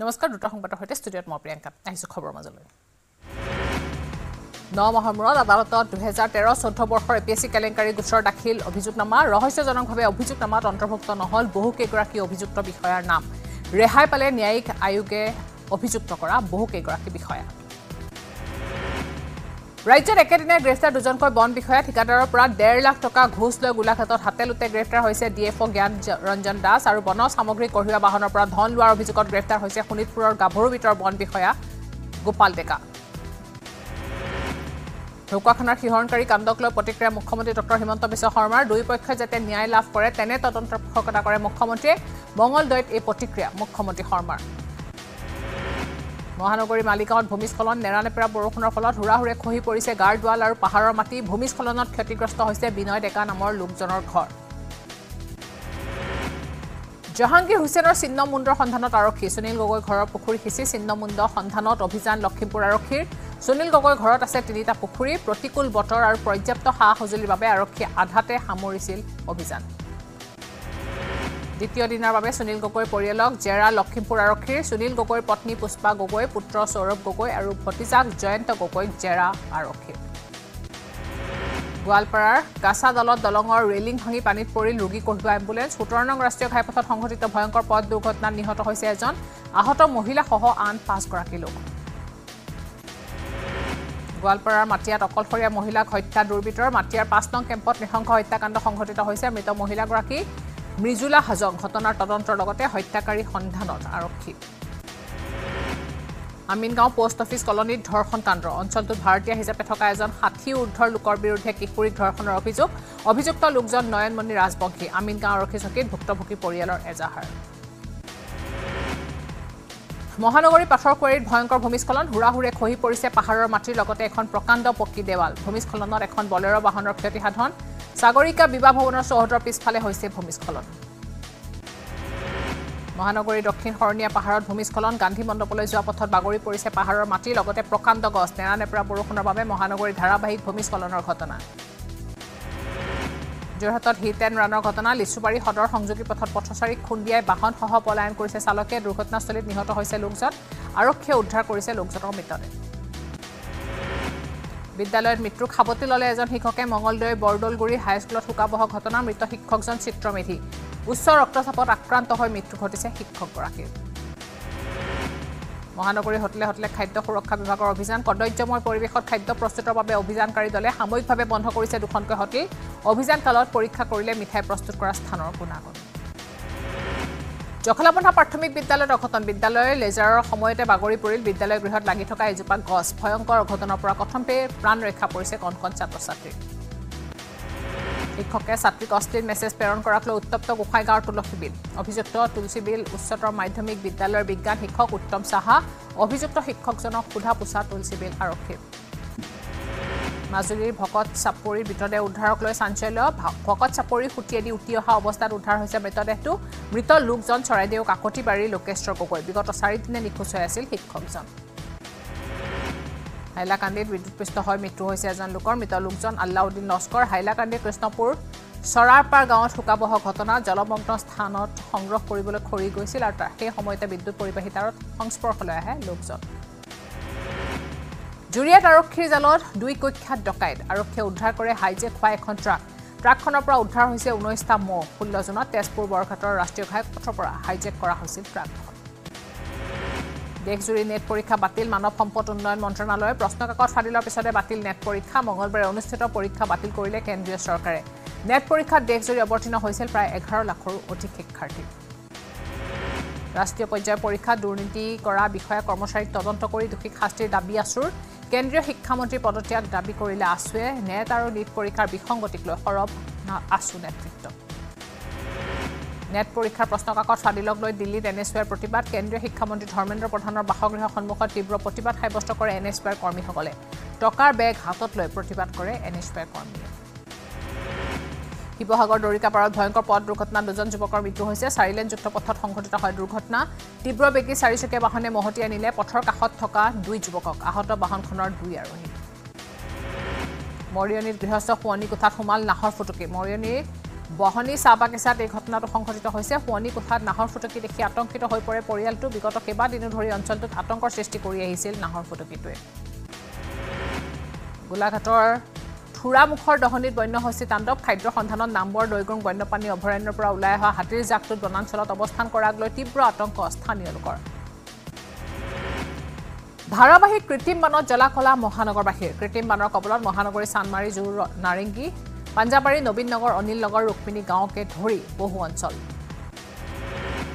নমস্কাৰ দুটা সংবাদৰ সৈতে ষ্টুডিঅ'ত মই প্ৰিয়ংকা। আহিছোঁ খবৰৰ মাজলৈ। ন মাহৰ মূৰত আদালতত দুহেজাৰ তেৰ চৈধ্য বৰ্ষৰ এ পি এছ চি কেলেংকাৰী গোচৰ দাখিল। অভিযোগনামা ৰহস্যজনকভাৱে অভিযোগনামাত অন্তৰ্ভুক্ত নহ'ল বহু কেইগৰাকী অভিযুক্ত বিষয়াৰ নাম। ৰেহাই পালে ন্যায়িক আয়োগে অভিযুক্ত কৰা বহু কেইগৰাকী বিষয়া। ৰাজ্যত একেদিনাই গ্ৰেপ্তাৰ দুজনকৈ বন বিষয়া ঠিকাদাৰৰ পৰা ডেৰ লাখ টকা ঘোচ লৈ গোলাঘাটত হাতে লোতে গ্ৰেপ্তাৰ হৈছে ডি এফ অ' জ্ঞান ৰঞ্জন দাস আৰু বন সামগ্ৰী কঢ়িওৱা বাহনৰ পৰা ধন লোৱাৰ অভিযোগত গ্ৰেপ্তাৰ হৈছে শোণিতপুৰৰ গাভৰু বন বিষয়া গোপাল ডেকা। ঢকুৱাখানাৰ শিহৰণকাৰী কাণ্ডক লৈ প্ৰতিক্ৰিয়া মুখ্যমন্ত্ৰী ডক্টৰ হিমন্ত বিশ্ব শৰ্মাৰ। দুই পক্ষই যাতে ন্যায় লাভ কৰে তেনে তদন্তৰ পোষকতা কৰে মুখ্যমন্ত্ৰীয়ে। মঙলদৈত এই প্ৰতিক্ৰিয়া মুখ্যমন্ত্ৰী শৰ্মাৰ। মহানগৰীৰ মালিগাঁৱত ভূমিস্খলন নেৰানেপেৰা বৰষুণৰ ফলত হুৰাহুৰে খহি পৰিছে গাৰ্ডৱাল আৰু পাহাৰৰ মাটি। ভূমিস্খলনত ক্ষতিগ্ৰস্ত হৈছে বিনয় ডেকা নামৰ লোকজনৰ ঘৰ। জাহাংগীৰ হুছেইনৰ ছিন্নমুণ্ডৰ সন্ধানত আৰক্ষী। সুনীল গগৈ ঘৰৰ পুখুৰী সিঁচি ছিন্নমুণ্ড সন্ধানত অভিযান লখিমপুৰ আৰক্ষীৰ। সুনীল গগৈ ঘৰত আছে তিনিটা পুখুৰী প্ৰতিকূল বতৰ আৰু পৰ্যাপ্ত সা সঁজুলিৰ বাবে আৰক্ষীয়ে আধাতে সামৰিছিল অভিযান। দ্বিতীয় দিনৰ বাবে সুনীল গগৈৰ পৰিয়ালক জেৰা লখিমপুৰ আৰক্ষীৰ সুনীল গগৈৰ পত্নী পুষ্পা গগৈ পুত্ৰ সৌৰভ গগৈ আৰু ভতিজাক জয়ন্ত গগৈক জেৰা আৰক্ষীৰ গোৱালপাৰাৰ কাছাদলত দলঙৰ ৰেলিং ভাঙি পানীত পৰিল ৰোগী কঢ়িওৱা এম্বুলেন্স। সোতৰ নং ৰাষ্ট্ৰীয় ঘাইপথত সংঘটিত ভয়ংকৰ পথ দুৰ্ঘটনাত নিহত হৈছে এজন আহত মহিলাসহ আন পাঁচগৰাকী লোক। গোৱালপাৰাৰ মাটিয়াত অকলশৰীয়া মহিলাক হত্যা দুৰ্বৃত্তৰ মাটিয়াৰ পাঁচ নং কেম্পত নৃশংস হত্যাকাণ্ড সংঘটিত হৈছে। মৃত মহিলাগৰাকী মৃজুলা হাজং ঘটনাৰ তদন্তৰ লগতে হত্যাকাৰী সন্ধানত আৰক্ষী। আমিনগাঁও পোষ্ট অফিচ কলনীত ধৰ্ষণ কাণ্ড। অঞ্চলটোত ভাৰতীয় হিচাপে থকা এজন ষাঠি ঊৰ্ধৰ লোকৰ বিৰুদ্ধে কিশোৰীক ধৰ্ষণৰ অভিযোগ। অভিযুক্ত লোকজন নয়নমণি ৰাজবংশী। আমিনগাঁও আৰক্ষী চকীত ভুক্তভোগী পৰিয়ালৰ এজাহাৰ। মহানগৰী পাথৰকুৱাৰীত ভয়ংকৰ ভূমিস্খলন। হুৰাহুৰে খহি পৰিছে পাহাৰৰ মাটিৰ লগতে এখন প্ৰকাণ্ড পকী দেৱাল। ভূমিস্খলনত এখন বলেৰ' বাহনৰ ক্ষতিসাধন। সাগৰিকা বিবাহ ভৱনৰ চৌহদৰ পিছফালে হৈছে ভূমিস্খলন। মহানগৰীৰ দক্ষিণ শৰণীয়া পাহাৰত ভূমিস্খলন। গান্ধী মণ্ডপলৈ যোৱা পথত বাগৰি পৰিছে পাহাৰৰ মাটি লগতে প্ৰকাণ্ড গছ। নেৰানেপেৰা বৰষুণৰ বাবে মহানগৰীৰ ধাৰাবাহিক ভূমিস্খলনৰ ঘটনা। যোৰহাটত হিট এণ্ড ৰাণৰ ঘটনা। লিচুবাৰী সদৰ সংযোগী পথত পথচাৰীক খুন্দিয়াই বাহনসহ পলায়ন কৰিছে চালকে। দুৰ্ঘটনাস্থলীত নিহত হৈছে লোকজন। আৰক্ষীয়ে উদ্ধাৰ কৰিছে লোকজনৰ মৃতদেহ। বিদ্যালয়ত মৃত্যুক সাৱটি ল'লে এজন শিক্ষকে মঙলদৈ বৰদলগুৰি হাইস্কুলত শোকাবহ ঘটনা মৃত শিক্ষকজন চিত্ৰমেধি। উচ্চ ৰক্তচাপত আক্ৰান্ত হৈ মৃত্যু ঘটিছে শিক্ষকগৰাকীৰ। মহানগৰীৰ হোটেলে হোটেলে খাদ্য সুৰক্ষা বিভাগৰ অভিযান কদৰ্যময় পৰিৱেশত খাদ্য প্ৰস্তুতৰ বাবে অভিযানকাৰী দলে সাময়িকভাৱে বন্ধ কৰিছে দুখনকৈ হোটেল অভিযান কালত পৰীক্ষা কৰিলে মিঠাই প্ৰস্তুত কৰা স্থানৰ গুণাগুণ। জখলাবন্ধা প্ৰাথমিক বিদ্যালয়ত অঘটন। বিদ্যালয়ৰ লেজাৰৰ সময়তে বাগৰি পৰিল বিদ্যালয় গৃহত লাগি থকা এজোপা গছ। ভয়ংকৰ অঘটনৰ পৰা কথমপে প্ৰাণ ৰক্ষা পৰিছে কণ কণ ছাত্ৰ ছাত্ৰীৰ শিক্ষকে ছাত্ৰীক অশ্লীল মেছেজ প্ৰেৰণ কৰাক লৈ উত্তপ্ত গোসাইগাঁৱৰ তুলসী বিল। অভিযুক্ত তুলসী বিল উচ্চতৰ মাধ্যমিক বিদ্যালয়ৰ বিজ্ঞান শিক্ষক উত্তম সাহা অভিযুক্ত শিক্ষকজনক সোধা পোছা তুলসী বিল আৰক্ষীৰ। মাজুলীৰ ভকত চাপৰিৰ মৃতদেহ উদ্ধাৰক লৈ চাঞ্চল্য ভকত চাপৰি সুটিয়েদি উটি অহা অৱস্থাত উদ্ধাৰ হৈছে মৃতদেহটো। মৃত লোকজন চৰাইদেউ কাকতিবাৰীৰ লোকেশ্বৰ গগৈ। বিগত চাৰিদিনে নিখোজ হৈ আছিল শিক্ষকজন। হাইলাকান্দিত বিদ্যুৎপৃষ্ট হৈ মৃত্যু হৈছে এজন লোকৰ। মৃত লোকজন আল্লাউদ্দিন লস্কৰ। হাইলাকান্দি কৃষ্ণপুৰ চৰাৰপাৰ গাঁৱত শোকাবহ ঘটনা জলমগ্ন স্থানত সংগ্ৰহ কৰিবলৈ খৰি গৈছিল আৰু সেই সময়তে বিদ্যুৎ পৰিবাহী তাৰত সংস্পৰ্শলৈ আহে লোকজন। জুৰিয়াত আৰক্ষীৰ জালত দুই কুখ্যাত ডকাইত। আৰক্ষীয়ে উদ্ধাৰ কৰে হাইজেক হোৱা এখন ট্ৰাক। ট্ৰাকখনৰ পৰা উদ্ধাৰ হৈছে ঊনৈছটা মহ। ষোল্ল জুনত তেজপুৰ বৰঘাটৰ ৰাষ্ট্ৰীয় ঘাইপথৰ পৰা হাইজেক কৰা হৈছিল ট্ৰাকখন। দেশজুৰি নেট পৰীক্ষা বাতিল। মানৱ সম্পদ উন্নয়ন মন্ত্ৰণালয়ে প্ৰশ্নকাকত ফাদিলৰ পিছতে বাতিল নেট পৰীক্ষা। মঙলবাৰে অনুষ্ঠিত পৰীক্ষা বাতিল কৰিলে কেন্দ্ৰীয় চৰকাৰে। নেট পৰীক্ষাত দেশজুৰি অৱতীৰ্ণ হৈছিল প্ৰায় এঘাৰ লাখৰো অধিক শিক্ষাৰ্থী। ৰাষ্ট্ৰীয় পৰ্যায়ৰ পৰীক্ষাত দুৰ্নীতি কৰা বিষয়া কৰ্মচাৰীক তদন্ত কৰি দোষীক শাস্তিৰ দাবী আছুৰ। কেন্দ্ৰীয় শিক্ষামন্ত্ৰীৰ পদত্যাগ দাবী কৰিলে আছুৱে। নেট আৰু নীট পৰীক্ষাৰ বিসংগতিক লৈ সৰব আছু নেতৃত্ব। নেট পৰীক্ষাৰ প্ৰশ্নকাকত ফাদিলক লৈ দিল্লীত এন এছ ৱাইৰ প্ৰতিবাদ। কেন্দ্ৰীয় শিক্ষামন্ত্ৰী ধৰ্মেন্দ্ৰ প্ৰধানৰ বাসগৃহৰ সন্মুখত তীব্ৰ প্ৰতিবাদ সাব্যস্ত কৰে এন এছ ৱাইৰ কৰ্মীসকলে। টকাৰ বেগ হাতত লৈ প্ৰতিবাদ কৰে এন এছ ৱাইৰ কৰ্মীয়ে। শিৱসাগৰ দৰিকাপাৰত ভয়ংকৰ পথ দুৰ্ঘটনাত দুজন যুৱকৰ মৃত্যু হৈছে। চাৰিলেনযুক্ত পথত সংঘটিত হয় দুৰ্ঘটনা। তীব্ৰ বেগী চাৰিচকীয়া বাহনে মহতিয়াই নিলে পথৰ কাষত থকা দুই যুৱকক আহত বাহনখনৰ দুই আৰোহী। মৰিয়নীত গৃহস্থ শুৱনি কোঠাত সোমাল নাহৰ ফুটুকি। মৰিয়নীৰ বহনী চাহ বাগিচাত এই ঘটনাটো সংঘটিত হৈছে। শুৱনি কোঠাত নাহৰ ফুটুকী দেখি আতংকিত হৈ পৰে। পৰিয়ালটো বিগত কেইবাদিনো ধৰি অঞ্চলটোত আতংকৰ সৃষ্টি কৰি আহিছিল নাহৰ ফুটুকীটোৱে। গোলাঘাটৰ থোৰামুখৰ দহনিত বন্যহস্তী তাণ্ডৱ খাদ্যৰ সন্ধানত নামবৰ দৈগুং বন্যপ্ৰাণী অভয়াৰণ্যৰ পৰা ওলাই অহা হাতীৰ জাকটোত বনাঞ্চলত অৱস্থান কৰাক লৈ তীব্ৰ আতংক স্থানীয় লোকৰ। ধাৰাবাহিক কৃত্ৰিম বানত জ্বলাকলা মহানগৰবাসীৰ। কৃত্ৰিম বানৰ কবলত মহানগৰী চানমাৰী জোৰ নাৰেংগী পাঞ্জাবাৰী নবীন নগৰ অনিল নগৰ ৰুক্মিণী গাঁৱকে ধৰি বহু অঞ্চল।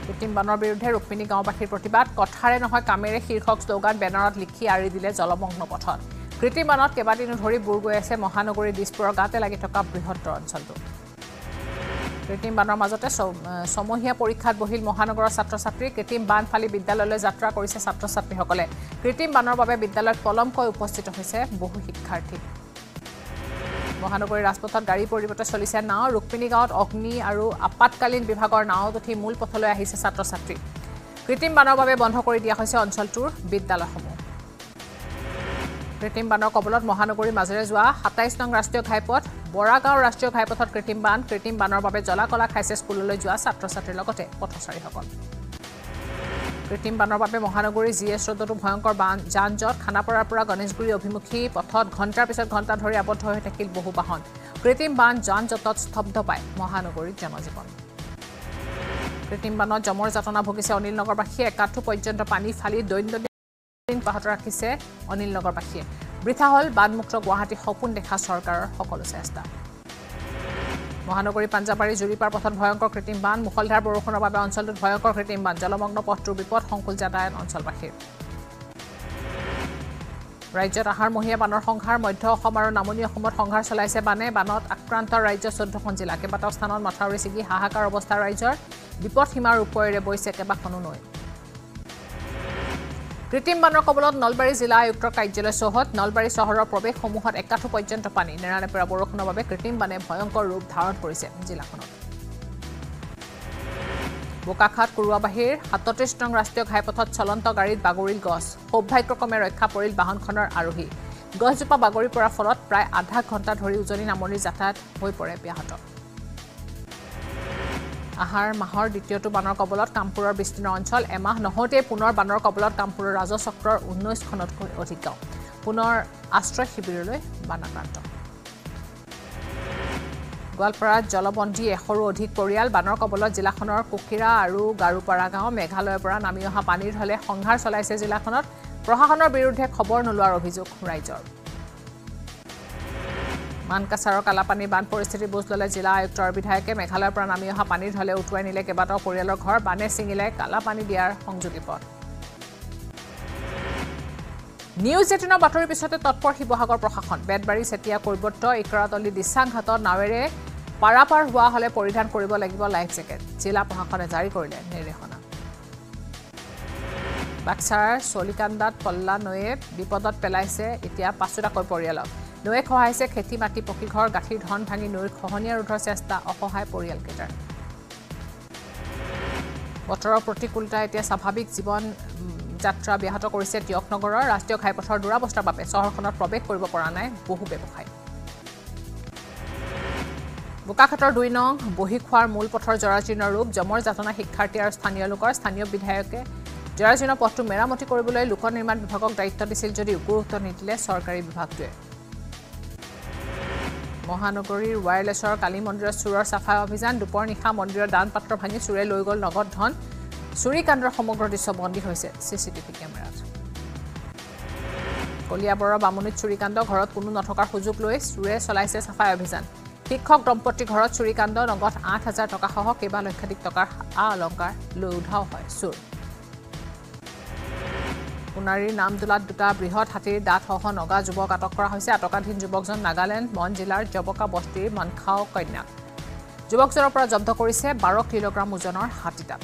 কৃত্ৰিম বানৰ বিৰুদ্ধে ৰুক্মিণী গাঁওবাসীৰ প্ৰতিবাদ কথাৰে নহয় কামেৰে শীৰ্ষক শ্লোগান বেনাৰত লিখি আঁৰি দিলে জলমগ্ন পথত কৃত্ৰিম বানত কেইবাদিনো ধৰি বুৰ গৈ আছে মহানগৰী দিছপুৰৰ গাতে লাগি থকা বৃহত্তৰ অঞ্চলটো। কৃত্ৰিম বানৰ মাজতে ছমহীয়া পৰীক্ষাত বহিল মহানগৰৰ ছাত্ৰ ছাত্ৰী কৃত্ৰিম বান ফালি বিদ্যালয়লৈ যাত্ৰা কৰিছে ছাত্ৰ ছাত্ৰীসকলে কৃত্ৰিম বানৰ বাবে বিদ্যালয়ত পলমকৈ উপস্থিত হৈছে বহু শিক্ষাৰ্থী। মহানগৰীৰ ৰাজপথত গাড়ীৰ পৰিৱৰ্তে চলিছে নাও। ৰুক্মিণী গাঁৱত অগ্নি আৰু আপাতকালীন বিভাগৰ নাৱত উঠি মূল পথলৈ আহিছে ছাত্ৰ ছাত্ৰী কৃত্ৰিম বানৰ বাবে বন্ধ কৰি দিয়া হৈছে অঞ্চলটোৰ বিদ্যালয়সমূহ। কৃত্ৰিম বানৰ কবলত মহানগৰীৰ মাজেৰে যোৱা সাতাইছ নং ৰাষ্ট্ৰীয় ঘাইপথ বৰাগাঁও ৰাষ্ট্ৰীয় ঘাইপথত কৃত্ৰিম বান কৃত্ৰিম বানৰ বাবে জ্বলাকলা খাইছে স্কুললৈ যোৱা ছাত্ৰ ছাত্ৰীৰ লগতে পথচাৰীসকল। কৃত্ৰিম বানৰ বাবে মহানগৰীৰ জি এছ ৰোডতো ভয়ংকৰ বান যান জঁট খানাপাৰাৰ পৰা গণেশগুৰি অভিমুখী পথত ঘণ্টাৰ পিছত ঘণ্টা ধৰি আবদ্ধ হৈ থাকিল বহু বাহন। কৃত্ৰিম বান যান জঁটত স্তব্ধ পায় মহানগৰীৰ জনজীৱন। কৃত্ৰিম বানত জমৰ যাতনা ভুগিছে অনিল নগৰবাসীয়ে একাঠু পৰ্যন্ত পানী ফালি দৈনন্দিন অব্যাহত ৰাখিছে অনিল নগৰবাসীয়ে। বৃথা হ'ল বানমুক্ত গুৱাহাটী সপোন দেখা চৰকাৰৰ সকলো চেষ্টা। মহানগৰী পাঞ্জাবাৰী জুৰিপাৰ পথত ভয়ংকৰ কৃত্ৰিম বান মুখলধাৰ বৰষুণৰ বাবে অঞ্চলটোত ভয়ংকৰ কৃত্ৰিম বান জলমগ্ন পথটোৰ বিপদ সংকুল যাতায়াত অঞ্চলবাসীৰ। ৰাজ্যত আহাৰমহীয়া বানৰ সংহাৰ মধ্য অসম আৰু নামনি অসমত সংহাৰ চলাইছে বানে। বানত আক্ৰান্ত ৰাজ্য চৈধ্যখন জিলা। কেইবাটাও স্থানত মাথাউৰি ছিগি হাহাকাৰ অৱস্থা ৰাইজৰ বিপদ সীমাৰ ওপৰেৰে বৈছে কেইবাখনো নৈ। কৃত্ৰিম বানৰ কবলত নলবাৰী জিলা আয়ুক্তৰ কাৰ্যালয় চৌহদ নলবাৰী চহৰৰ প্ৰৱেশসমূহত একাঠু পৰ্যন্ত পানী। নেৰানেপেৰা বৰষুণৰ বাবে কৃত্ৰিম বানে ভয়ংকৰ ৰূপ ধাৰণ কৰিছে জিলাখনত। বোকাখাট কুৰুৱাবাহীৰ সাতত্ৰিছ নং ৰাষ্ট্ৰীয় ঘাইপথত চলন্ত গাড়ীত বাগৰিল গছ। সৌভাগ্যক্ৰমে ৰক্ষা পৰিল বাহনখনৰ আৰোহী। গছজোপা বাগৰি পৰাৰ ফলত প্ৰায় আধা ঘণ্টা ধৰি উজনি নামনিৰ যাতায়াত হৈ পৰে ব্যাহত। আহাৰ মাহৰ দ্বিতীয়টো বানৰ কবলত কামপুৰৰ বিস্তীৰ্ণ অঞ্চল এমাহ নহওঁতেই পুনৰ বানৰ কবলত কামপুৰৰ ৰাজচক্ৰৰ ঊনৈছখনতকৈ অধিক। গাঁও পুনৰ আশ্ৰয় শিবিৰলৈ বানাক্ৰান্ত। গোৱালপাৰাত জলবন্দী এশৰো অধিক পৰিয়াল বানৰ কবলত জিলাখনৰ কুকিৰা আৰু গাৰুপাৰা গাঁও মেঘালয়ৰ পৰা নামি অহা পানীৰ ঢলে সংহাৰ চলাইছে জিলাখনত। প্ৰশাসনৰ বিৰুদ্ধে খবৰ নোলোৱাৰ অভিযোগ ৰাইজৰ। মানকাছাৰৰ কালাপানী বান পৰিস্থিতিৰ বুজ ল'লে জিলা আয়ুক্তৰ বিধায়কে। মেঘালয়ৰ পৰা নামি অহা পানীৰ ঢলে উটুৱাই নিলে কেইবাটাও পৰিয়ালৰ ঘৰ। বানে ছিঙিলে কালাপানী দিয়াৰ সংযোগী পথ। নিউজ এইটিনৰ বাতৰিৰ পিছতে তৎপৰ শিৱসাগৰ প্ৰশাসন। বেতবাৰী চেতিয়া কৈবৰ্ত ইকৰাতলী দিচাংঘাটত নাৱেৰে পাৰাপাৰ হোৱা হ'লে পৰিধান কৰিব লাগিব লাইফ জেকেট। জিলা প্ৰশাসনে জাৰি কৰিলে নিৰ্দেশনা। বাক্সাৰ চলিকান্দাত পল্লা নৈয়ে বিপদত পেলাইছে এতিয়া পাঁচোটাকৈ পৰিয়ালক। নৈয়ে খহাইছে খেতি মাটি পকীঘৰ গাখীৰ ধন ভাঙি নৈৰ খহনীয়া ৰোধৰ চেষ্টা অসহায় পৰিয়ালকেইটাৰ। বতৰৰ প্ৰতিকূলতা এতিয়া স্বাভাৱিক জীৱন যাত্ৰা ব্যাহত কৰিছে টিয়কনগৰৰ ৰাষ্ট্ৰীয় ঘাইপথৰ দুৰাৱস্থাৰ বাবে চহৰখনত প্ৰৱেশ কৰিব পৰা নাই বহু ব্যৱসায়। বোকাখাটৰ দুই নং বহি খোৱাৰ মূল পথৰ জৰাজীৰ্ণ ৰূপ জমৰ যাতনা শিক্ষাৰ্থী আৰু স্থানীয় লোকৰ স্থানীয় বিধায়কে জৰাজীৰ্ণ পথটো মেৰামতি কৰিবলৈ লোক নিৰ্মাণ বিভাগক দায়িত্ব দিছিল যদিও গুৰুত্ব নিদিলে চৰকাৰী বিভাগটোৱে। মহানগৰীৰ ৱায়াৰলেছৰ কালী মন্দিৰত চোৰৰ চাফাই অভিযান দুপৰ নিশা মন্দিৰৰ দান পাত্ৰ ভাঙি চোৰে লৈ গ'ল নগদ ধন। চুৰিকাণ্ডৰ সমগ্ৰ দৃশ্য বন্দী হৈছে চি চি টিভি কেমেৰাত। কলিয়াবৰৰ বামুণীত চুৰিকাণ্ড ঘৰত কোনো নথকাৰ সুযোগ লৈ চোৰে চলাইছে চাফাই অভিযান। শিক্ষক দম্পতীৰ ঘৰত চুৰিকাণ্ড নগদ আঠ হাজাৰ টকাসহ কেইবা লক্ষাধিক টকাৰ আ অলংকাৰ লৈ উধাও হয় চোৰ। সোণাৰীৰ নামদোলাত দুটা বৃহৎ হাতীৰ দাঁতসহ নগা যুৱক আটক কৰা হৈছে। আটকাধীন যুৱকজন নাগালেণ্ড মন জিলাৰ জবকা বস্তিৰ মনখাও কন্যাক যুৱকজনৰ পৰা জব্দ কৰিছে বাৰ কিলোগ্ৰাম ওজনৰ হাতী দাঁত।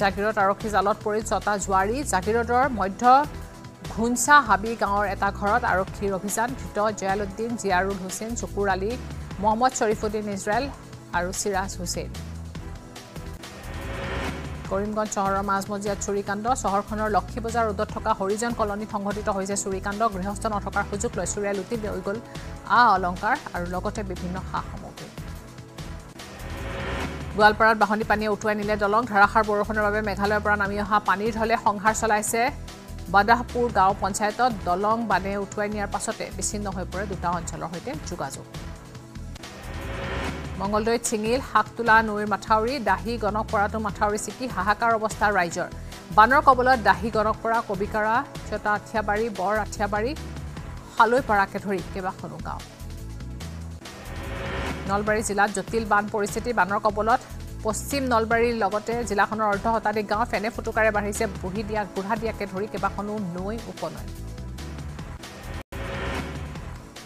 জাগিৰোড আৰক্ষী জালত পৰিল ছটা জোৱাৰী। জাগিৰোডৰ মধ্য ঘুঞ্চা হাবি গাঁৱৰ এটা ঘৰত আৰক্ষীৰ অভিযান। ধৃত জয়ালুদ্দিন জিয়াৰুল হুছেইন চকুৰ আলী মহম্মদ শ্বৰিফুদ্দিন ইজৰাইল আৰু চিৰাজ হুছেইন কৰিমগঞ্জ চহৰৰ মাজমজিয়াত চুৰিকাণ্ড। চহৰখনৰ লক্ষী বজাৰ ৰোডত থকা হৰিজন কলনীত সংঘটিত হৈছে চুৰিকাণ্ড। গৃহস্থ নথকাৰ সুযোগ লৈ চুৰিয়াই লুটি লৈ গ'ল আ আৰু লগতে বিভিন্ন সা সামগ্ৰী। গোৱালপাৰাত বাহনী পানীয়ে উটুৱাই নিলে দলং। বাবে মেঘালয়ৰ পৰা নামি অহা পানীৰ ঢলে সংহাৰ চলাইছে। বাদাহপুৰ গাঁও পঞ্চায়তত দলং বানে উটুৱাই নিয়াৰ পাছতে বিচ্ছিন্ন হৈ পৰে দুটা অঞ্চলৰ সৈতে যোগাযোগ। মঙলদৈত ছিঙিল শাকতোলা নৈৰ মাথাউৰি দাহি গণকপৰাটো মাথাউৰি ছিকি হাহাকাৰ অৱস্থা ৰাইজৰ। বানৰ কবলত দাহি গণকপৰা কবিকাৰা ছটা আঠিয়াবাৰী বৰ আঠিয়াবাৰী শালৈপাৰাকে ধৰি কেইবাখনো গাঁও। নলবাৰী জিলাত জটিল বান পৰিস্থিতি বানৰ কবলত পশ্চিম নলবাৰীৰ লগতে জিলাখনৰ অৰ্ধ শতাধিক গাঁও ফেনে ফুটুকাৰে বাঢ়িছে বুঢ়ী দিয়া বুঢ়া দিয়াকে ধৰি কেইবাখনো নৈ উপনৈ।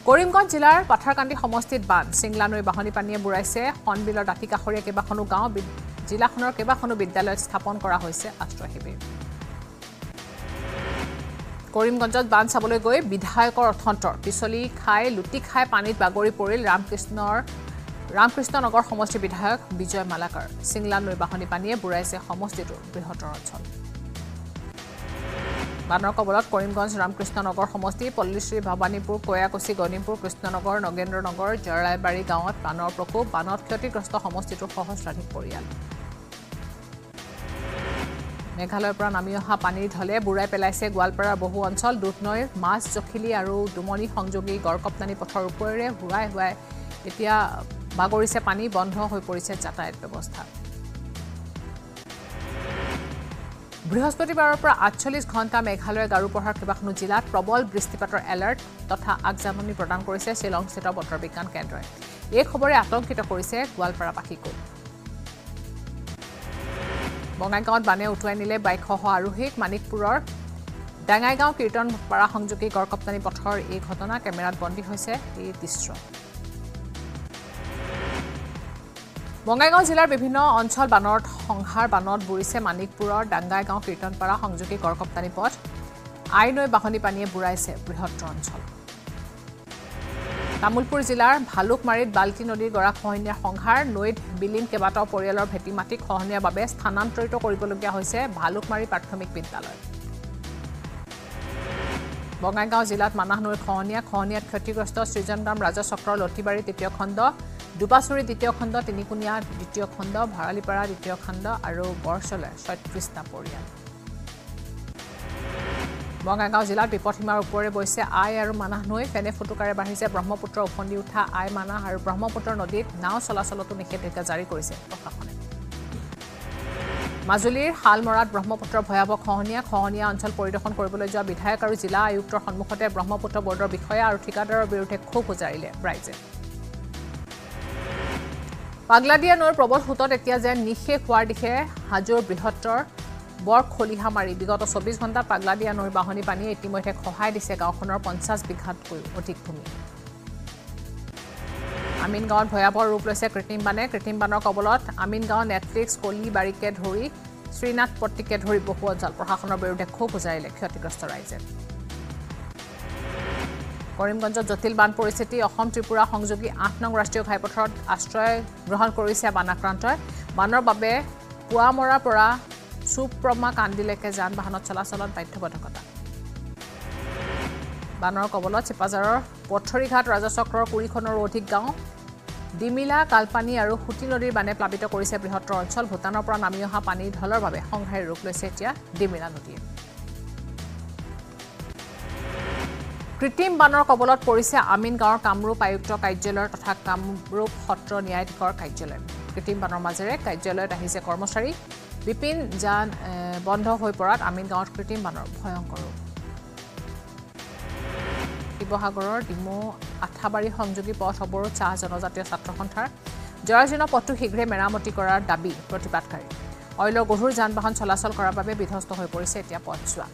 কৰিমগঞ্জ জিলাৰ পাথাৰকান্দি সমষ্টিত বান চিংলা নৈ বাহনী পানীয়ে বুঢ়াইছে সনবিলৰ দাঁতি কাষৰীয়া কেইবাখনো গাঁও জিলাখনৰ কেইবাখনো বিদ্যালয়ত স্থাপন কৰা হৈছে আশ্ৰয় শিবিৰ। কৰিমগঞ্জত বান চাবলৈ গৈ বিধায়কৰ অৰ্থন্তৰ পিছলি খাই লুটি খাই পানীত বাগৰি পৰিল ৰামকৃষ্ণ নগৰ সমষ্টিৰ বিধায়ক বিজয় মালাকাৰ। চিংলা নৈ বাহনী পানীয়ে বুঢ়াইছে সমষ্টিটোৰ বৃহত্তৰ অঞ্চল। বানৰ কবলত কৰিমগঞ্জ ৰামকৃষ্ণ নগৰ সমষ্টি পল্লীশ্ৰী ভৱানীপুৰ কয়াকুছি গণিপুৰ কৃষ্ণনগৰ নগেন্দ্ৰ নগৰ জৰাইবাৰী গাঁৱত বানৰ প্ৰকোপ বানত ক্ষতিগ্ৰস্ত সমষ্টিটোৰ সহস্ৰাধিক পৰিয়াল। মেঘালয়ৰ পৰা নামি অহা পানীৰ ঢলে বুঢ়াই পেলাইছে গোৱালপাৰাৰ বহু অঞ্চল দুধনৈৰ মাছ জখিলি আৰু ডুমনি সংযোগী গড়কপ্তানি পথৰ ওপৰেৰে হুৱাই হুৱাই এতিয়া বাগৰিছে পানী বন্ধ হৈ পৰিছে যাতায়াত ব্যৱস্থা। বৃহস্পতিবাৰৰ পৰা আঠচল্লিছ ঘণ্টা মেঘালয়ৰ গাৰোপঢ়াৰ কেইবাখনো জিলাত প্ৰবল বৃষ্টিপাতৰ এলাৰ্ট তথা আগজাননী প্ৰদান কৰিছে শ্বিলংস্থিত বতৰ বিজ্ঞান কেন্দ্ৰই। এই খবৰে আতংকিত কৰিছে গোৱালপাৰাবাসীকো বঙাইগাঁৱত বানে উটুৱাই নিলে বাইকসহ আৰোহীক মানিকপুৰৰ ডাঙাইগাঁও কীৰ্তনপাৰা সংযোগী গড়কপ্তানি পথৰ এই ঘটনা কেমেৰাত বন্দী হৈছে এই দৃশ্য। বঙাইগাঁও জিলাৰ বিভিন্ন অঞ্চল বানৰ সংহাৰ বানত বুৰিছে মানিকপুৰৰ ডাংগাইগাঁও কীৰ্তনপাৰা সংযোগী গড়কপ্তানি পথ। আই নৈ বাহনী পানীয়ে বুঢ়াইছে বৃহত্তৰ অঞ্চল। তামোলপুৰ জিলাৰ ভালুকমাৰীত বাল্টি নদীৰ গৰাখহনীয়াৰ সংহাৰ নৈত বিলীন কেইবাটাও পৰিয়ালৰ ভেটি মাটি খহনীয়াৰ বাবে স্থানান্তৰিত কৰিবলগীয়া হৈছে ভালুকমাৰী প্ৰাথমিক বিদ্যালয়। বঙাইগাঁও জিলাত মানাহ নৈৰ খহনীয়া খহনীয়াত ক্ষতিগ্ৰস্ত সৃজনগ্ৰাম ৰাজচক্ৰৰ লতিবাৰী তৃতীয় খণ্ড দুপাচুৰী দ্বিতীয় খণ্ড তিনিকুণীয়া দ্বিতীয় খণ্ড ভৰালিপাৰা দ্বিতীয় খণ্ড আৰু বৰচলে ছয়ত্ৰিছটা পৰিয়াল। বঙাইগাঁও জিলাত বিপদসীমাৰ ওপৰে বৈছে আই আৰু মানাহ নৈ ফেনে ফুটুকাৰে বাঢ়িছে ব্ৰহ্মপুত্ৰ ওফন্দি উঠা আই মানাহ আৰু ব্ৰহ্মপুত্ৰ নদীত নাও চলাচলতো নিষেধাজ্ঞা জাৰি কৰিছে প্ৰশাসনে। মাজুলীৰ শালমৰাত ব্ৰহ্মপুত্ৰৰ ভয়াৱহ খহনীয়া খহনীয়া অঞ্চল পৰিদৰ্শন কৰিবলৈ যোৱা বিধায়ক আৰু জিলা আয়ুক্তৰ সন্মুখতে ব্ৰহ্মপুত্ৰ বৰ্ডৰ বিষয়া আৰু ঠিকাদাৰৰ বিৰুদ্ধে ক্ষোভ উজাৰিলে ৰাইজে। পাগলাদিয়া নৈৰ প্ৰবল সোঁতত এতিয়া যেন নিঃশেষ হোৱাৰ দিশে হাজোৰ বৃহত্তৰ বৰ খলিহা মাৰি বিগত চৌবিছ ঘণ্টাত পাগলাদিয়া নৈৰ বাহনী পানীয়ে ইতিমধ্যে সহায় দিছে গাঁওখনৰ পঞ্চাছ বিঘাতকৈও অধিক ভূমি। আমিন গাঁৱত ভয়াৱহ ৰূপ লৈছে কৃত্ৰিম বানে। কৃত্ৰিম বানৰ কবলত আমিন গাঁও নেটফ্লিক্স কলিবাৰীকে ধৰি শ্ৰীনাথ পট্টিকে ধৰি বহু অঞ্চল। প্ৰশাসনৰ বিৰুদ্ধে ক্ষোভ উজাৰিলে ক্ষতিগ্ৰস্ত ৰাইজে। কৰিমগঞ্জত জটিল বান পৰিস্থিতি অসম ত্ৰিপুৰা সংযোগী আঠ নং ৰাষ্ট্ৰীয় ঘাইপথত আশ্ৰয় গ্ৰহণ কৰিছে বানাক্ৰান্তই বানৰ বাবে পুৱামৰাৰ পৰা সুপ্ৰমা কান্দিলৈকে যান বাহনত চলাচলত বাধ্যবাধকতা। বানৰ কবলত চিপাঝাৰৰ পথৰিঘাট ৰাজচক্ৰৰ কুৰিখনৰো অধিক গাঁও। ডিমিলা কালপানী আৰু সুতি নদীৰ বানে প্লাৱিত কৰিছে বৃহত্তৰ অঞ্চল। ভূটানৰ পৰা নামি অহা পানীৰ ঢলৰ বাবে সংহাৰী ৰূপ লৈছে এতিয়া ডিমিলা নদীয়ে। কৃত্ৰিম বানৰ কবলত পৰিছে আমিন গাঁৱৰ কামৰূপ আয়ুক্ত কাৰ্যালয় তথা কামৰূপ সত্ৰ ন্যায়াধীশৰ কাৰ্যালয়। কৃত্ৰিম বানৰ মাজেৰে কাৰ্যালয়ত আহিছে কৰ্মচাৰী বিপিন যান বন্ধ হৈ পৰাত আমিন গাঁৱত কৃত্ৰিম বানৰ ভয়ংকৰ ৰূপ। শিৱসাগৰৰ ডিমৌ আঠাবাৰী সংযোগী পথ অৱৰোধ চাহ জনজাতীয় ছাত্ৰ সন্থাৰ জৰাজীৰ্ণ পথটো শীঘ্ৰে মেৰামতি কৰাৰ দাবী প্ৰতিবাদকাৰী। অইলৰ গধুৰ যান বাহন চলাচল কৰাৰ বাবে বিধ্বস্ত হৈ পৰিছে এতিয়া পথছোৱা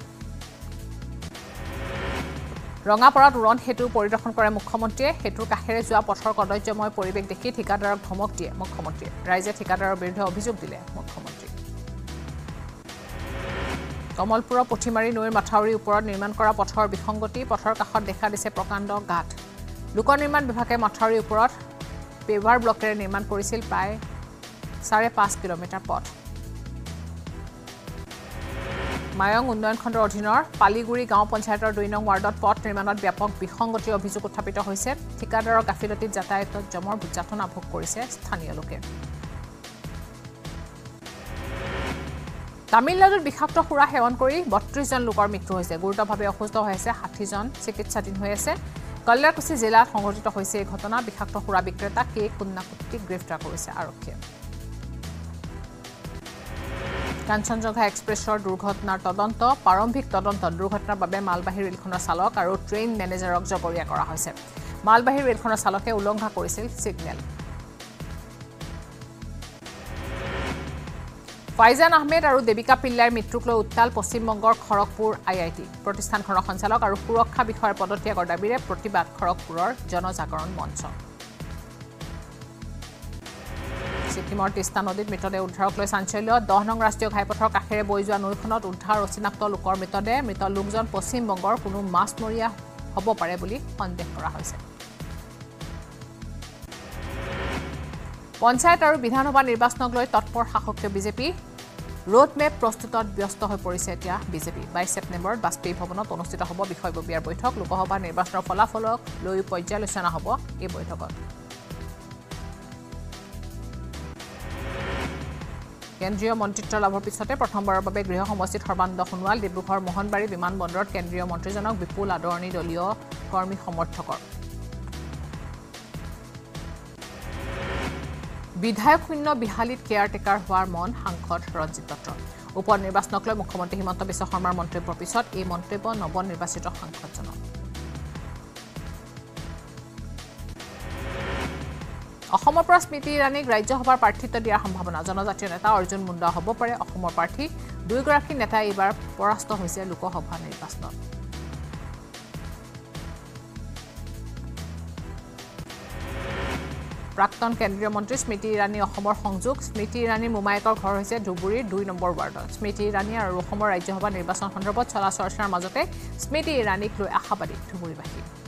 ৰঙাপাৰাত উৰণ সেতু পৰিদৰ্শন কৰে মুখ্যমন্ত্ৰীয়ে। সেতুৰ কাষেৰে যোৱা পথৰ কদৰ্যময় পৰিৱেশ দেখি ঠিকাদাৰক ধমক দিয়ে মুখ্যমন্ত্ৰীয়ে। ৰাইজে ঠিকাদাৰৰ বিৰুদ্ধে অভিযোগ দিলে মুখ্যমন্ত্ৰী। কমলপুৰৰ পুথিমাৰী নৈৰ মাথাউৰিৰ ওপৰত নিৰ্মাণ কৰা পথৰ বিসংগতি পথৰ কাষত দেখা দিছে প্ৰকাণ্ড গাঁত। লোক নিৰ্মাণ বিভাগে মাথাউৰিৰ ওপৰত পেভাৰ ব্লকেৰে নিৰ্মাণ কৰিছিল প্ৰায় চাৰে পাঁচ কিলোমিটাৰ পথ। মায়ং উন্নয়ন খণ্ডৰ অধীনৰ পালিগুৰি গাঁও পঞ্চায়তৰ দুই নং ৱাৰ্ডত পথ নিৰ্মাণত ব্যাপক বিসংগতিৰ অভিযোগ উত্থাপিত হৈছে। ঠিকাদাৰৰ গাফিলতিত যাতায়াতত জমৰ যাতনা ভোগ কৰিছে স্থানীয় লোকে। তামিলনাডুত বিষাক্ত সুৰা সেৱন কৰি বত্ৰিছজন লোকৰ মৃত্যু হৈছে। গুৰুতৰভাৱে অসুস্থ হৈ আছে ষাঠিজন চিকিৎসাধীন হৈ আছে। কল্যাণকুছি জিলাত সংঘটিত হৈছে এই ঘটনা। বিষাক্ত সুৰা বিক্ৰেতা কে কুন্নাকুটিক গ্ৰেপ্তাৰ কৰিছে আৰক্ষীয়ে। কাঞ্চনজংঘা এক্সপ্ৰেছৰ দুৰ্ঘটনাৰ তদন্ত প্ৰাৰম্ভিক তদন্তত দুৰ্ঘটনাৰ বাবে মালবাহী ৰেলখনৰ চালক আৰু ট্ৰেইন মেনেজাৰক জগৰীয়া কৰা হৈছে। মালবাহী ৰেলখনৰ চালকে উলংঘা কৰিছিল ছিগনেল ফাইজান আহমেদ আৰু দেবিকা পিল্লাইৰ মৃত্যুক লৈ উত্তাল পশ্চিমবংগৰ খড়গপুৰ আই আই টি। প্ৰতিষ্ঠানখনৰ সঞ্চালক আৰু সুৰক্ষা বিষয়াৰ পদত্যাগৰ দাবীৰে প্ৰতিবাদ খড়গপুৰৰ জনজাগৰণ মঞ্চ। ছিকিমৰ তিষ্টা নদীত মৃতদেহ উদ্ধাৰক লৈ চাঞ্চল্য। দহ নং ৰাষ্ট্ৰীয় ঘাইপথৰ কাষেৰে বৈ যোৱা নৈখনত উদ্ধাৰ অচিনাক্ত লোকৰ মৃতদেহ মৃত লোকজন পশ্চিমবংগৰ কোনো মাছমৰীয়া হ'ব পাৰে বুলি সন্দেহ কৰা হৈছে। পঞ্চায়ত আৰু বিধানসভা নিৰ্বাচনক লৈ তৎপৰ শাসকীয় বিজেপি। ৰোড মেপ প্ৰস্তুতত ব্যস্ত হৈ পৰিছে এতিয়া বিজেপি। বাইছ ছেপ্টেম্বৰত বাজপেয়ী ভৱনত অনুষ্ঠিত হ'ব বিষয়ববীয়াৰ বৈঠক। লোকসভা নিৰ্বাচনৰ ফলাফলক লৈও পৰ্যালোচনা হ'ব এই বৈঠকত। কেন্দ্ৰীয় মন্ত্ৰিত্ব লাভৰ পিছতে প্ৰথমবাৰৰ বাবে গৃহ সমষ্টিত সৰ্বানন্দ সোণোৱাল ডিব্ৰুগড় মোহনবাৰী বিমানবন্দৰত কেন্দ্ৰীয় মন্ত্ৰীজনক বিপুল আদৰণি দলীয় কৰ্মী সমৰ্থকৰ। বিধায়ক শূন্য বিহালীত কেয়াৰ টেকাৰ হোৱাৰ মন সাংসদ ৰঞ্জিত দত্ত। উপ নিৰ্বাচনক লৈ মুখ্যমন্ত্ৰী হিমন্ত বিশ্ব শৰ্মাৰ মন্তব্যৰ পিছত এই মন্তব্য নৱ নিৰ্বাচিত সাংসদজনৰ অসমৰ পৰা স্মৃতি ইৰাণীক ৰাজ্যসভাৰ প্ৰাৰ্থিত্ব দিয়াৰ সম্ভাৱনা। জনজাতীয় নেতা অৰ্জুন মুণ্ডা হ'ব পাৰে অসমৰ প্ৰাৰ্থী। দুয়োগৰাকী নেতাই এইবাৰ পৰাস্ত হৈছে লোকসভা নিৰ্বাচনত। প্ৰাক্তন কেন্দ্ৰীয় মন্ত্ৰী স্মৃতি ইৰাণী অসমৰ সংযোগ। স্মৃতি ইৰাণীৰ মোমায়েকৰ ঘৰ হৈছে ধুবুৰীৰ দুই নম্বৰ ৱাৰ্ডত। স্মৃতি ইৰাণী আৰু অসমৰ ৰাজ্যসভা নিৰ্বাচন সন্দৰ্ভত চলা চৰ্চাৰ মাজতে স্মৃতি ইৰাণীক লৈ আশাবাদী ধুবুৰীবাসী।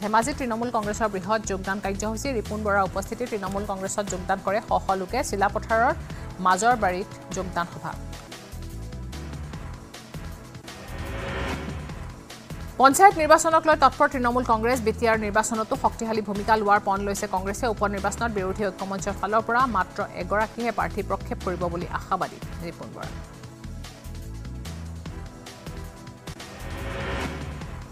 ধেমাজি তৃণমূল কংগ্ৰেছৰ বৃহৎ যোগদান কাৰ্যসূচী। ৰিপুণ বৰাৰ উপস্থিতিত তৃণমূল কংগ্ৰেছত যোগদান কৰে শ শ লোকে। চিলাপথাৰৰ মাজৰ বাৰীত যোগদান সভা। পঞ্চায়ত নিৰ্বাচনক লৈ তৎপৰ Trinamool Congress. B T R নিৰ্বাচনতো শক্তিশালী ভূমিকা লোৱাৰ পণ লৈছে কংগ্ৰেছে। উপ নিৰ্বাচনত বিৰোধী ঐক্যমঞ্চৰ ফালৰ পৰা মাত্ৰ এগৰাকীহে প্ৰাৰ্থী প্ৰক্ষেপ কৰিব বুলি আশাবাদী। ৰিপুণ বৰা।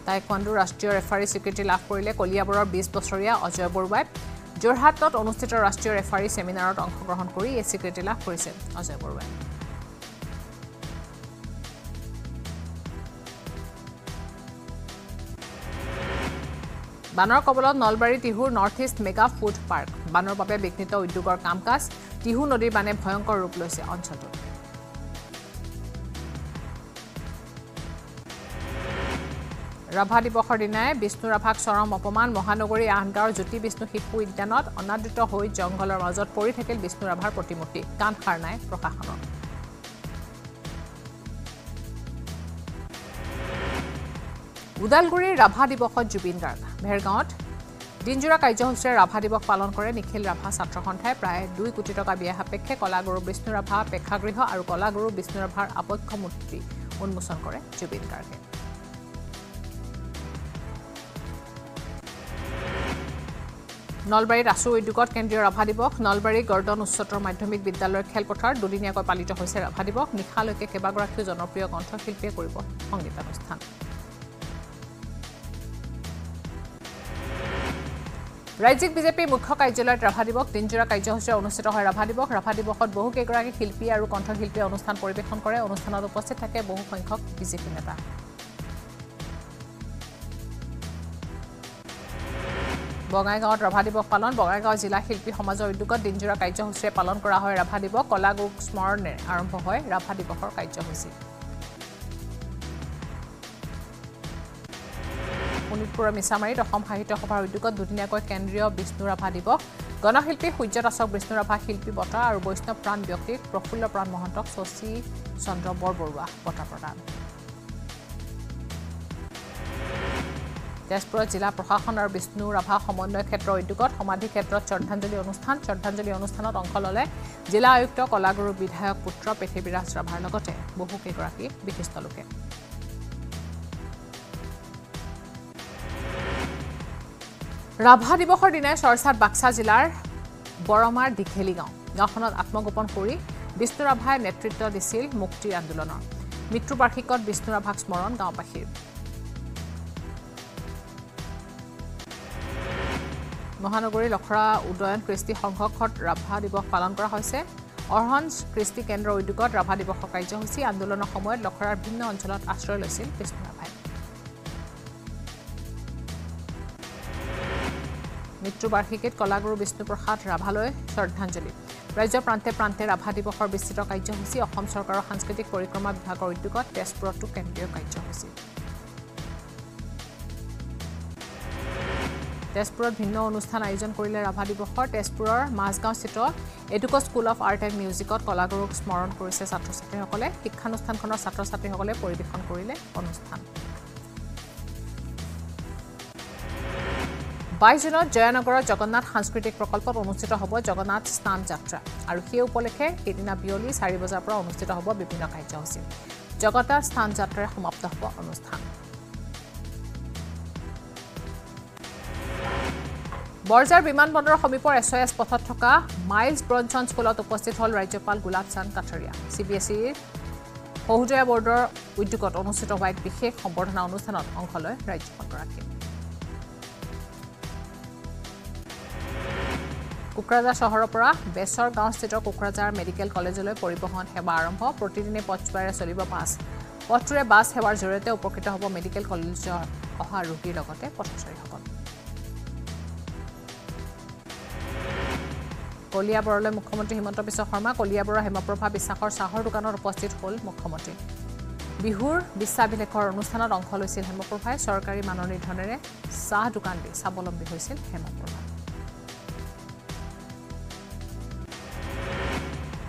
টাইকোৱাণ্ডো ৰাষ্ট্ৰীয় ৰেফাৰী স্বীকৃতি লাভ কৰিলে কলিয়াবৰৰ বিছ বছৰীয়া অজয় বৰুৱাই। যোৰহাটত অনুষ্ঠিত ৰাষ্ট্ৰীয় ৰেফাৰী ছেমিনাৰত অংশগ্ৰহণ কৰি এই স্বীকৃতি লাভ কৰিছে অজয় বৰুৱাই। বানৰ কবলত Nalbari টিহুৰ north east mega food park. বানৰ বাবে বিঘ্নিত উদ্যোগৰ কাম কাজ টিহু নদীৰ বানে ভয়ংকৰ ৰূপ লৈছে অঞ্চলটোত। ৰাভা দিৱসৰ দিনাই বিষ্ণু ৰাভাক চৰম অপমান মহানগৰী আহগাঁৱৰ জ্যোতি বিষ্ণু শিশু উদ্যানত অনাদৃত হৈ জংঘলৰ মাজত পৰি থাকিল বিষ্ণু ৰাভাৰ প্ৰতিমূৰ্তি। কাণ সাৰ নাই প্ৰশাসনৰ। ওদালগুৰিৰ ৰাভা দিৱসত জুবিন গাৰ্গ। ভেৰগাঁৱত দিনজোৰা কাৰ্যসূচীৰে ৰাভা দিৱস পালন কৰে নিখিল ৰাভা ছাত্ৰ সন্থাই প্ৰায় দুই কোটি টকা ব্যয় সাপেক্ষে কলাগুৰু বিষ্ণু ৰাভা প্ৰেক্ষাগৃহ আৰু কলাগুৰু বিষ্ণু ৰাভাৰ আবক্ষ মূৰ্তি উন্মোচন কৰে জুবিন গাৰ্গে। নলবাৰীত আছু উদ্যোগত কেন্দ্ৰীয় ৰাভা দিৱস নলবাৰী গৰ্দন উচ্চতৰ মাধ্যমিক বিদ্যালয়ৰ খেলপথাৰ দুদিনীয়াকৈ পালিত হৈছে ৰাভা দিৱস। নিশালৈকে কেইবাগৰাকীও জনপ্ৰিয় কণ্ঠশিল্পীয়ে কৰিব সংগীতানুষ্ঠান। ৰাজ্যিক বিজেপিৰ মুখ্য কাৰ্যালয়ত ৰাভা দিৱস দিনজোৰা কাৰ্যসূচীৰে অনুষ্ঠিত হয়। ৰাভা দিৱস ৰাভা দিৱসত বহুকেইগৰাকী শিল্পী আৰু কণ্ঠশিল্পীয়ে অনুষ্ঠান পৰিৱেশন কৰে। অনুষ্ঠানত উপস্থিত থাকে বহু সংখ্যক বিজেপি নেতা। বঙাইগাঁৱত ৰাভা দিৱস পালন বঙাইগাঁও জিলা শিল্পী সমাজৰ উদ্যোগত দিনজোৰা কাৰ্যসূচীৰে পালন কৰা হয়। ৰাভা দিৱস কলাগুৰুক স্মৰণেৰে আৰম্ভ হয়। ৰাভা দিৱসৰ কাৰ্যসূচী। শোণিতপুৰৰ মিছামাৰীত অসম সাহিত্য সভাৰ উদ্যোগত দুদিনীয়াকৈ কেন্দ্ৰীয় বিষ্ণু ৰাভা দিৱস। গণশিল্পী সূৰ্য দাসক বিষ্ণু ৰাভা শিল্পী বঁটা আৰু বৈষ্ণৱ প্ৰাণ ব্যক্তিক প্ৰফুল্ল প্ৰাণ মহন্তক শশী চন্দ্ৰ বৰবৰুৱা বঁটা প্ৰদান। তেজপুৰত জিলা প্ৰশাসন আৰু বিষ্ণু ৰাভা সমন্বয় ক্ষেত্ৰৰ উদ্যোগত সমাধি ক্ষেত্ৰত শ্ৰদ্ধাঞ্জলি অনুষ্ঠান। শ্ৰদ্ধাঞ্জলি অনুষ্ঠানত অংশ ল'লে জিলা আয়ুক্ত কলাগুৰু বিধায়ক পুত্ৰ পৃথিৱীৰাজ ৰাভাৰ লগতে বহুকেইগৰাকী বিশিষ্ট লোকে। ৰাভা দিৱসৰ দিনাই চৰ্চাত বাক্সা জিলাৰ বৰমাৰ দীঘেলী গাঁও। গাঁওখনত আত্মগোপন কৰি বিষ্ণু ৰাভাই নেতৃত্ব দিছিল মুক্তিৰ আন্দোলনৰ। মৃত্যুবাৰ্ষিকত বিষ্ণু ৰাভাক স্মৰণ গাঁওবাসীৰ। মহানগৰীৰ লখৰা উদয়ন কৃষ্টি সংঘত ৰাভা দিৱস পালন কৰা হৈছে। অৰহঞ্জ কৃষ্টি কেন্দ্ৰৰ উদ্যোগত ৰাভা দিৱসৰ কাৰ্যসূচী আন্দোলনৰ সময়ত লখৰাৰ ভিন্ন অঞ্চলত আশ্ৰয় লৈছিল বিষ্ণু ৰাভাই। মৃত্যুবাৰ্ষিকীত কলাগুৰু বিষ্ণুপ্ৰসাদ ৰাভালৈ শ্ৰদ্ধাঞ্জলি। ৰাজ্যৰ প্ৰান্তে প্ৰান্তে ৰাভা দিৱসৰ বিস্তৃত কাৰ্যসূচী অসম চৰকাৰৰ সাংস্কৃতিক পৰিক্ৰমা বিভাগৰ উদ্যোগত তেজপুৰতো কেন্দ্ৰীয় কাৰ্যসূচী। তেজপুৰত ভিন্ন অনুষ্ঠান আয়োজন কৰিলে ৰাভা দিৱসৰ তেজপুৰৰ মাজগাঁওস্থিত এডুক' স্কুল অফ আৰ্ট এণ্ড মিউজিকত কলাগুৰুক স্মৰণ কৰিছে ছাত্ৰ ছাত্ৰীসকলে শিক্ষানুষ্ঠানখনৰ ছাত্ৰ ছাত্ৰীসকলে পৰিৱেশন কৰিলে অনুষ্ঠান। বাইছ জুনত জয়ানগৰৰ জগন্নাথ সাংস্কৃতিক প্ৰকল্পত অনুষ্ঠিত হ'ব জগন্নাথ স্নান যাত্ৰা আৰু সেই উপলক্ষে সেইদিনা বিয়লি চাৰি বজাৰ পৰা অনুষ্ঠিত হ'ব বিভিন্ন কাৰ্যসূচী। জগন্নাথ স্নান যাত্ৰাৰে সমাপ্ত হ'ব অনুষ্ঠান। বৰজাৰ বিমানবন্দৰৰ সমীপৰ এছ এছ পথত থকা মাইলছ ব্ৰনছন স্কুলত উপস্থিত হ'ল ৰাজ্যপাল Gulab Chand Kataria. C B S ইৰ সহোদয়া বৰ্ডৰ উদ্যোগত অনুষ্ঠিত হোৱা এক বিশেষ সম্বৰ্ধনা অনুষ্ঠানত অংশ লয় ৰাজ্যপালগৰাকীয়ে কোকৰাঝাৰ চহৰৰ পৰা বেচৰ গাঁওস্থিত কোকৰাঝাৰ মেডিকেল কলেজলৈ পৰিবহণ সেৱা আৰম্ভ। প্ৰতিদিনে পথছোৱাৰে চলিব বাছ। পথটোৰে বাছ সেৱাৰ জৰিয়তে উপকৃত হ'ব মেডিকেল কলেজৰ অহা ৰোগীৰ লগতে পথচাৰীসকল। কলিয়াবৰলৈ মুখ্যমন্ত্ৰী হিমন্ত বিশ্ব শৰ্মা কলিয়াবৰৰ হেমপ্ৰভা বিশ্বাসৰ চাহৰ দোকানত উপস্থিত হ'ল মুখ্যমন্ত্ৰী। বিহুৰ বিশ্বাভিলেখৰ অনুষ্ঠানত অংশ লৈছিল হেমপ্ৰভাই। চৰকাৰী মানৰ নিৰ্ধাৰণেৰে চাহ দোকান দি স্বাৱলম্বী হৈছিল হেমপ্ৰভা।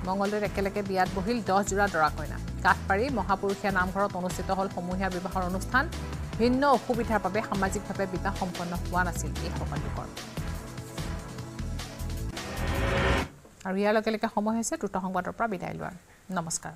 মঙলদৈত একেলগে বিয়াত বহিল দহ যোৰা দৰা কইনা। কাঠপাৰী মহাপুৰুষীয়া নামঘৰত অনুষ্ঠিত হ'ল সমূহীয়া বিবাহৰ অনুষ্ঠান। ভিন্ন অসুবিধাৰ বাবে সামাজিকভাৱে বিবাহ সম্পন্ন হোৱা নাছিল এই সকল লোকৰ। আৰু ইয়াৰ লগে লগে সময় হৈছে দ্ৰুত সংবাদৰ পৰা বিদায় লোৱাৰ। নমস্কাৰ।